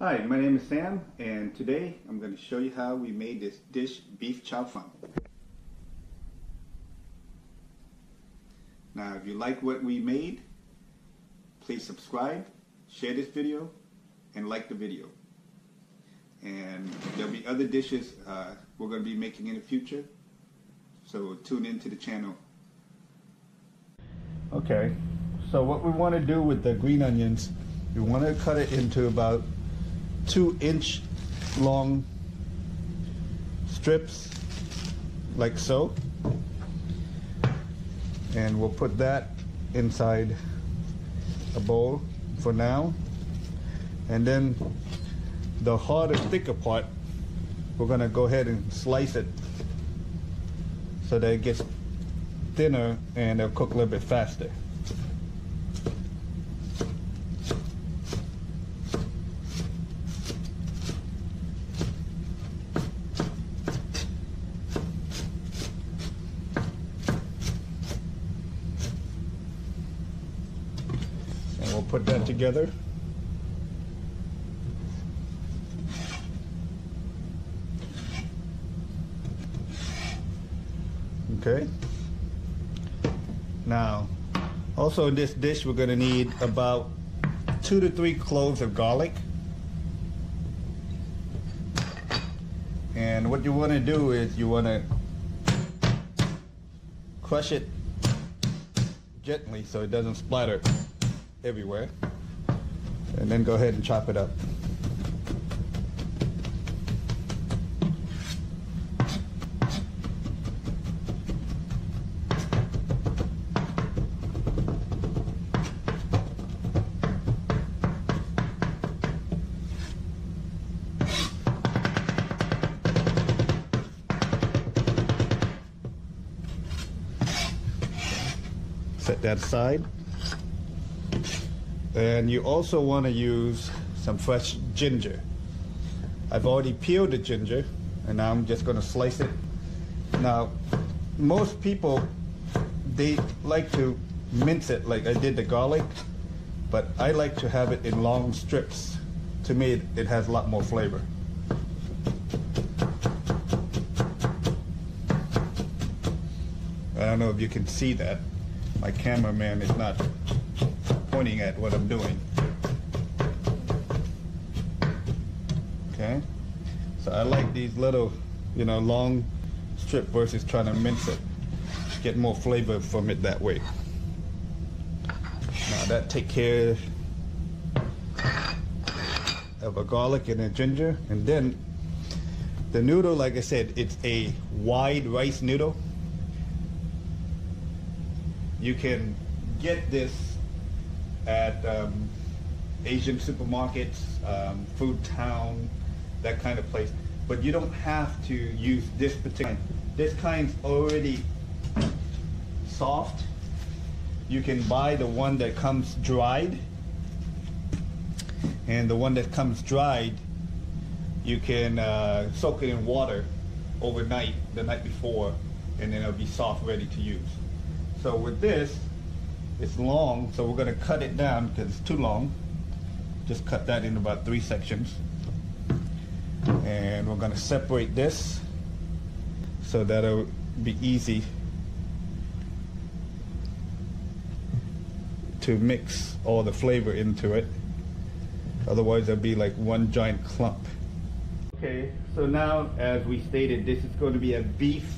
Hi, my name is Sam, and today I'm going to show you how we made this dish beef chow fun. Now, if you like what we made, please subscribe, share this video, and like the video. And there'll be other dishes uh, we're going to be making in the future, so tune into the channel. Okay, so what we want to do with the green onions, we want to cut it into about two inch long strips like so. And we'll put that inside a bowl for now. And then the harder thicker part we're gonna go ahead and slice it so that it gets thinner and it'll cook a little bit faster we'll put that together. Okay. Now, also in this dish, we're gonna need about two to three cloves of garlic. And what you wanna do is you wanna crush it gently so it doesn't splatter everywhere. And then go ahead and chop it up. Set that aside. And you also want to use some fresh ginger. I've already peeled the ginger and now I'm just going to slice it. Now, most people, they like to mince it like I did the garlic, but I like to have it in long strips. To me, it, has a lot more flavor. I don't know if you can see that. My cameraman is not pointing at what I'm doing. Okay? So I like these little, you know, long strip versus trying to mince it. Get more flavor from it that way. Now that take care of a garlic and a ginger. And then the noodle, like I said, it's a wide rice noodle. You can get this at um, Asian supermarkets, um, Food Town, that kind of place. But you don't have to use this particular. This kind's already soft. You can buy the one that comes dried. And the one that comes dried, you can uh, soak it in water overnight, the night before, and then it'll be soft, ready to use. So with this, it's long, so we're gonna cut it down because it's too long. Just cut that in about three sections. And we're gonna separate this so that'll be easy to mix all the flavor into it. Otherwise it'll be like one giant clump. Okay, so now as we stated, this is going to be a beef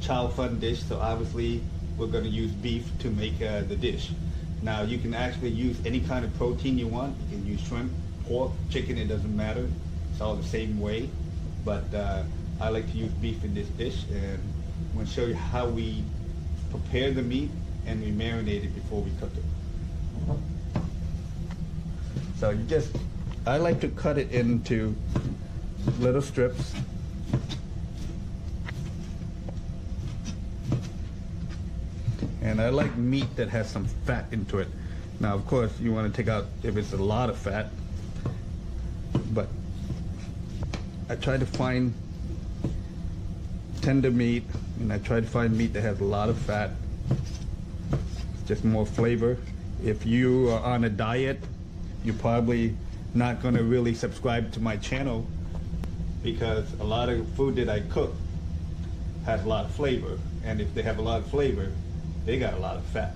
chow fun dish. So obviously we're going to use beef to make uh, the dish. Now you can actually use any kind of protein you want. You can use shrimp, pork, chicken, it doesn't matter. It's all the same way. But uh, I like to use beef in this dish and I'm going to show you how we prepare the meat and we marinate it before we cook it. So you just, I like to cut it into little strips. And I like meat that has some fat into it. Now, of course, you want to take out if it's a lot of fat, but I try to find tender meat, and I try to find meat that has a lot of fat. Just more flavor. If you are on a diet, you're probably not gonna really subscribe to my channel because a lot of food that I cook has a lot of flavor, and if they have a lot of flavor, they got a lot of fat.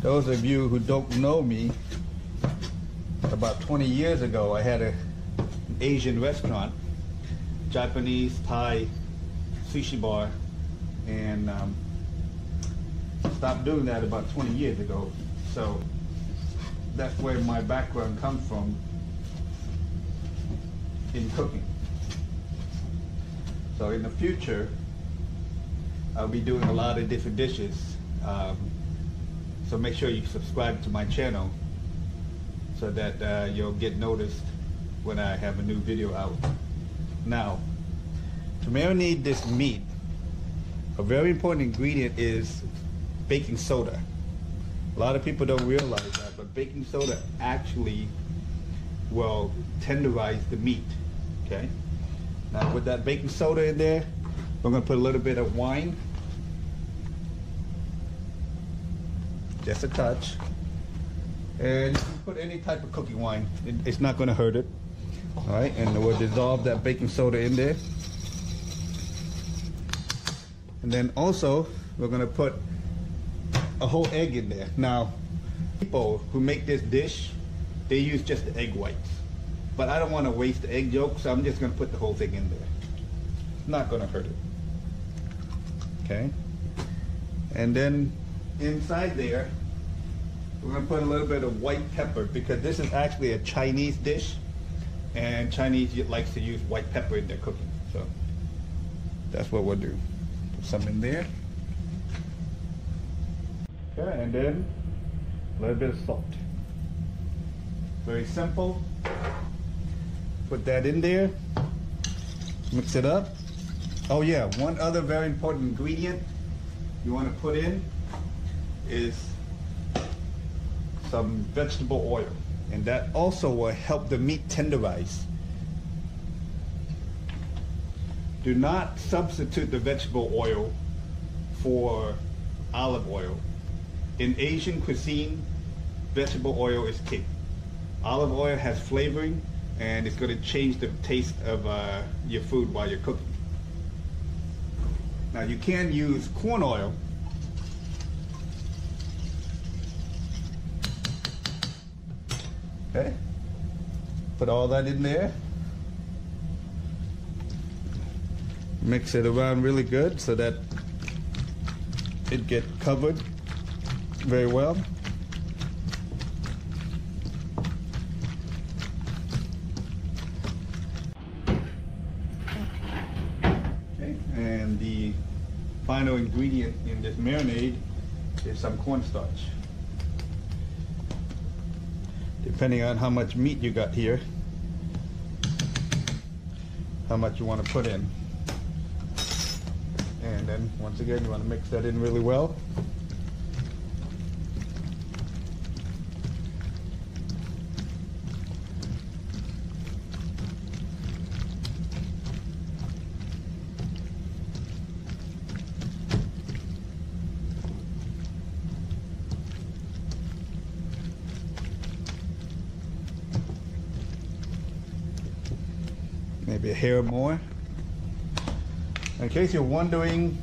Those of you who don't know me, about 20 years ago, I had a, an Asian restaurant, Japanese, Thai, sushi bar, and um, stopped doing that about 20 years ago. So that's where my background comes from in cooking. So in the future, I'll be doing a lot of different dishes. Um, so make sure you subscribe to my channel so that uh, you'll get noticed when I have a new video out. Now, to marinate this meat, a very important ingredient is baking soda. A lot of people don't realize that, but baking soda actually will tenderize the meat. Okay. Now with that baking soda in there, we're gonna put a little bit of wine. Just a touch. And you can put any type of cooking wine. It, it's not gonna hurt it. All right, and we'll dissolve that baking soda in there. And then also, we're gonna put a whole egg in there. Now, people who make this dish, they use just the egg whites. But I don't want to waste the egg yolk, so I'm just going to put the whole thing in there. Not going to hurt it. Okay? And then inside there, we're going to put a little bit of white pepper because this is actually a Chinese dish. And Chinese likes to use white pepper in their cooking. So that's what we'll do. Put some in there. Okay, and then a little bit of salt. Very simple. Put that in there. Mix it up. Oh yeah, one other very important ingredient you want to put in is some vegetable oil. And that also will help the meat tenderize. Do not substitute the vegetable oil for olive oil. In Asian cuisine, vegetable oil is king. Olive oil has flavoring and it's going to change the taste of uh, your food while you're cooking. Now you can use corn oil. Okay. Put all that in there. Mix it around really good so that it get covered very well. Okay, and the final ingredient in this marinade is some cornstarch. Depending on how much meat you got here, how much you want to put in. And then once again, you want to mix that in really well. Maybe a hair more. In case you're wondering,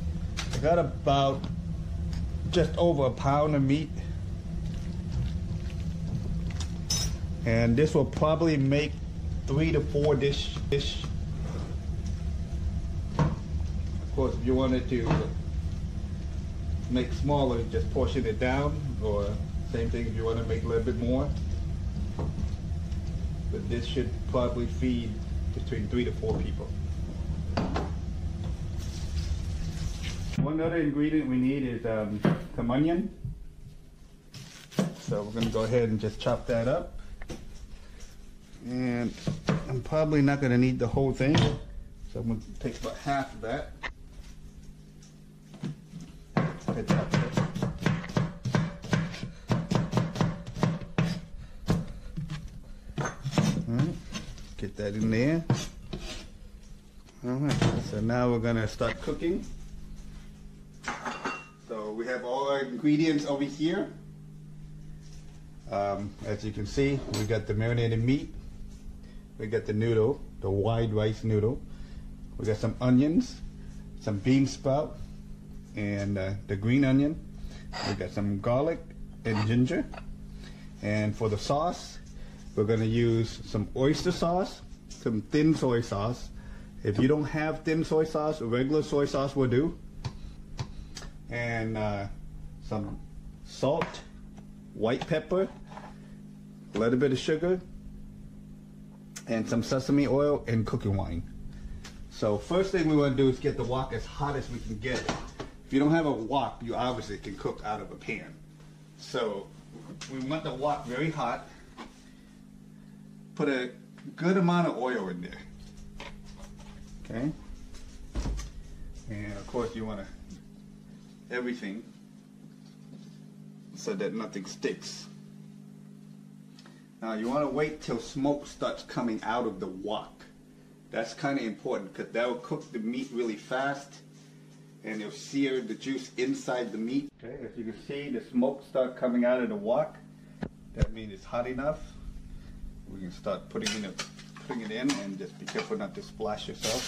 I got about just over a pound of meat. And this will probably make three to four dish dish. Of course, if you wanted to make smaller, just portion it down, or same thing if you want to make a little bit more. But this should probably feed between three to four people. One other ingredient we need is um, some onion. So we're gonna go ahead and just chop that up. And I'm probably not gonna need the whole thing. So I'm gonna take about half of that. Get that in there. Alright, so now we're gonna start cooking. So we have all our ingredients over here. Um, as you can see, we got the marinated meat. We got the noodle, the wide rice noodle. We got some onions, some bean sprout, and uh, the green onion. We got some garlic and ginger. And for the sauce, we're gonna use some oyster sauce, some thin soy sauce. If you don't have thin soy sauce, regular soy sauce will do. And uh, some salt, white pepper, a little bit of sugar, and some sesame oil and cooking wine. So first thing we want to do is get the wok as hot as we can get it. If you don't have a wok, you obviously can cook out of a pan. So we want the wok very hot. Put a good amount of oil in there. Okay? And of course you want to everything so that nothing sticks. Now you want to wait till smoke starts coming out of the wok. That's kind of important because that will cook the meat really fast and it'll sear the juice inside the meat. Okay, as you can see, the smoke start coming out of the wok. That means it's hot enough. We can start putting it, putting it in and just be careful not to splash yourself.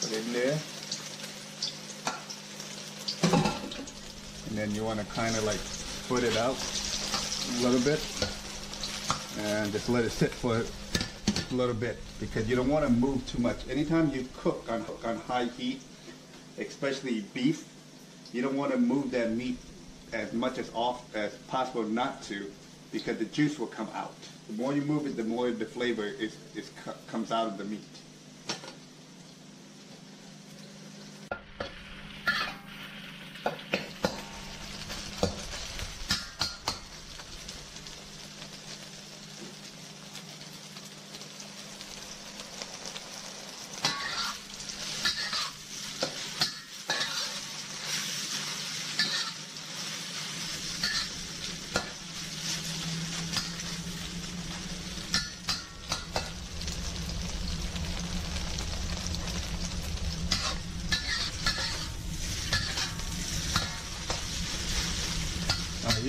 Put it in there. And then you want to kind of like put it out a little bit and just let it sit for a little bit because you don't want to move too much. Anytime you cook on, on high heat, especially beef, you don't want to move that meat as much as off as possible not to because the juice will come out. The more you move it, the more the flavor is, is comes out of the meat.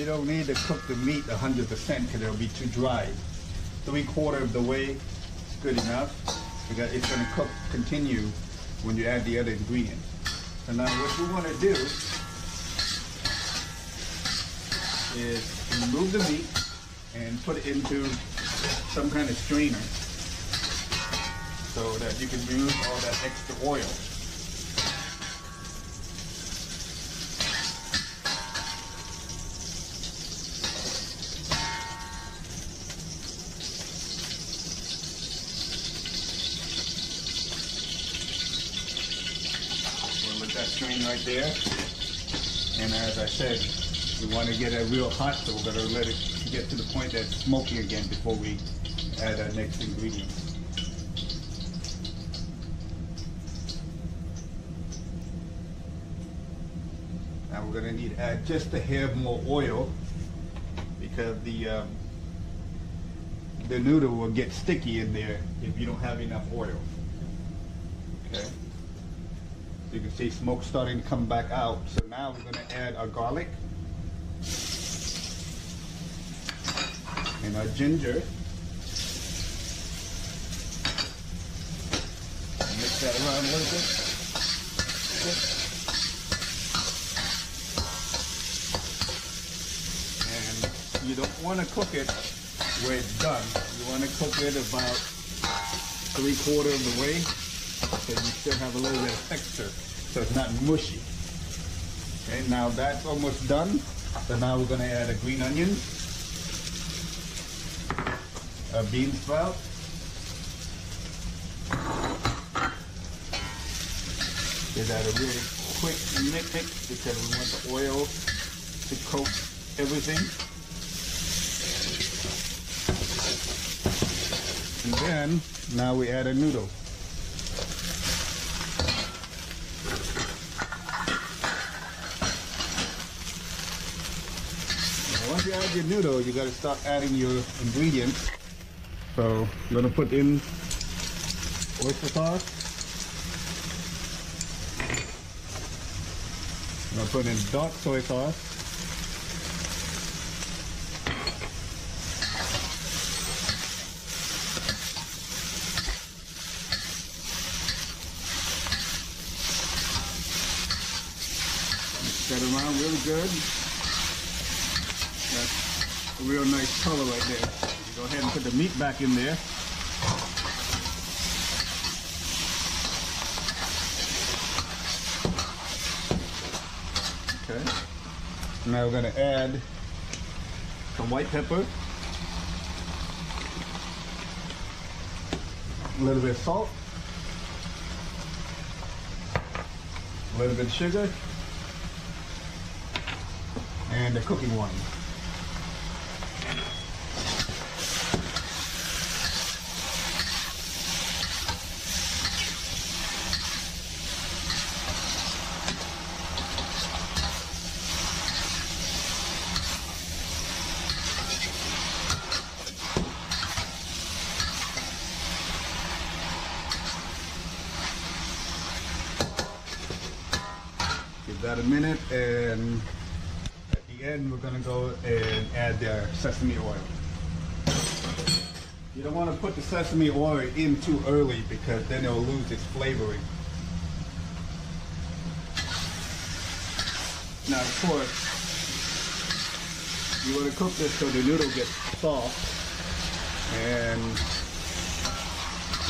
You don't need to cook the meat 100% because it'll be too dry. Three quarter of the way is good enough because it's going to cook continue when you add the other ingredients. So now what you want to do is remove the meat and put it into some kind of strainer so that you can remove all that extra oil. that strain right there. And as I said, we want to get it real hot, so we're going to let it get to the point that's smoky again before we add our next ingredient. Now we're going to need to add just a hair more oil because the um, the noodle will get sticky in there if you don't have enough oil. Okay. You can see smoke starting to come back out. So now we're going to add our garlic and our ginger. Mix that around a little bit. And you don't want to cook it where it's done. You want to cook it about three quarter of the way so you still have a little bit of texture so it's not mushy. Okay, now that's almost done. So now we're going to add a green onion, a bean sprout, Give that a really quick mix because we want the oil to coat everything. And then, now we add a noodle. Once you add your noodle, you got to start adding your ingredients. So I'm to put in oyster sauce. I'm gonna put in dark soy sauce. That around really good. Real nice color right there. Go ahead and put the meat back in there. Okay. Now we're gonna add some white pepper, a little bit of salt, a little bit of sugar, and the cooking wine. Give that a minute and at the end we're gonna go and add the sesame oil. You don't want to put the sesame oil in too early because then it'll lose its flavoring. Now of course, you want to cook this so the noodle gets soft and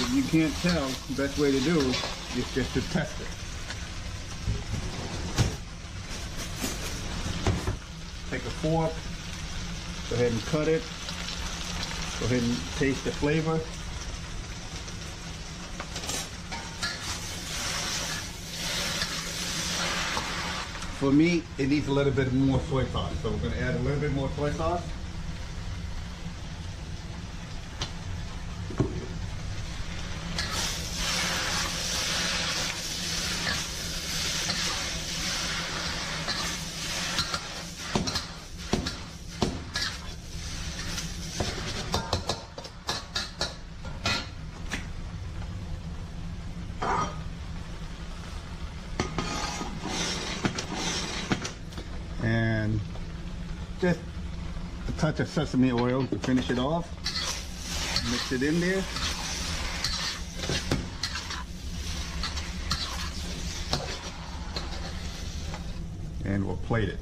if you can't tell, the best way to do is just to test it. take a fork, go ahead and cut it, go ahead and taste the flavor. For me, it needs a little bit more soy sauce, so we're gonna add a little bit more soy sauce. and just a touch of sesame oil to finish it off. Mix it in there. And we'll plate it.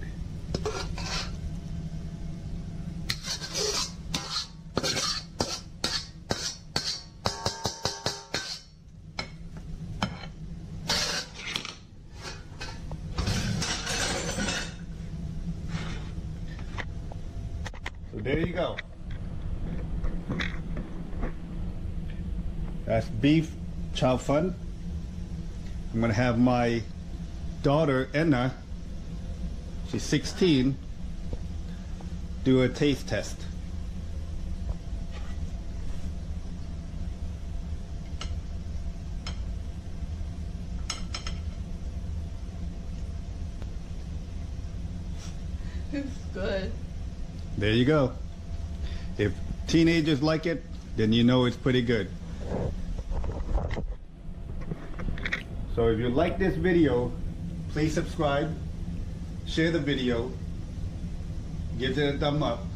So there you go. That's beef chow fun. I'm gonna have my daughter Enna, she's 16, do a taste test. It's good. There you go. If teenagers like it, then you know it's pretty good. So if you like this video, please subscribe, share the video, give it a thumb up,